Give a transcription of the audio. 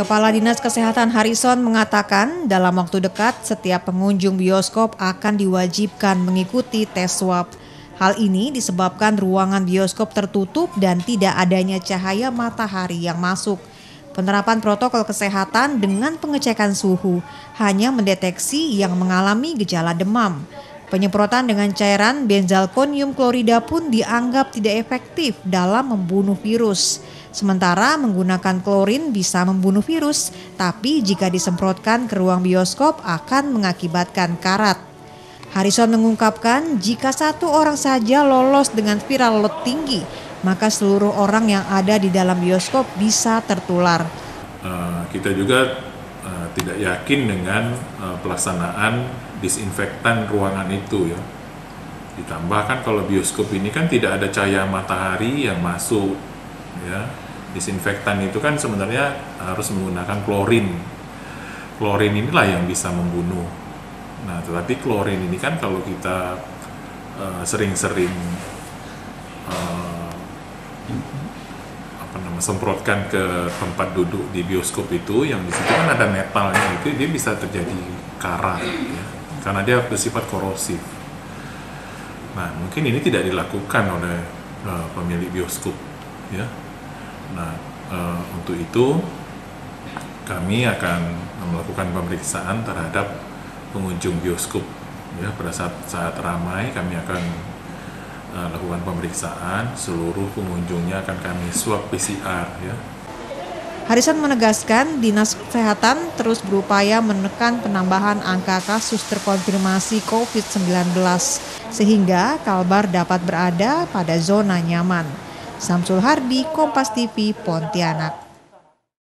Kepala Dinas Kesehatan Harrison mengatakan dalam waktu dekat setiap pengunjung bioskop akan diwajibkan mengikuti tes swab. Hal ini disebabkan ruangan bioskop tertutup dan tidak adanya cahaya matahari yang masuk. Penerapan protokol kesehatan dengan pengecekan suhu hanya mendeteksi yang mengalami gejala demam. Penyemprotan dengan cairan benzalkonium klorida pun dianggap tidak efektif dalam membunuh virus. Sementara menggunakan klorin bisa membunuh virus, tapi jika disemprotkan ke ruang bioskop akan mengakibatkan karat. Harrison mengungkapkan jika satu orang saja lolos dengan viral load tinggi, maka seluruh orang yang ada di dalam bioskop bisa tertular. Uh, kita juga uh, tidak yakin dengan uh, pelaksanaan disinfektan ruangan itu ya. Ditambahkan kalau bioskop ini kan tidak ada cahaya matahari yang masuk ya. Disinfektan itu kan sebenarnya harus menggunakan klorin. Klorin inilah yang bisa membunuh. Nah tetapi klorin ini kan kalau kita eh, sering-sering uh, apa namanya semprotkan ke tempat duduk di bioskop itu yang di situ kan ada metalnya itu dia bisa terjadi karat ya, karena dia bersifat korosif. Nah mungkin ini tidak dilakukan oleh uh, pemilik bioskop ya. Nah, e, untuk itu kami akan melakukan pemeriksaan terhadap pengunjung bioskop. Ya, pada saat saat ramai kami akan e, lakukan pemeriksaan, seluruh pengunjungnya akan kami swab PCR ya. Harrison menegaskan Dinas Kesehatan terus berupaya menekan penambahan angka kasus terkonfirmasi COVID-19 sehingga Kalbar dapat berada pada zona nyaman. Samsul Hardi, Kompas TV, Pontianak.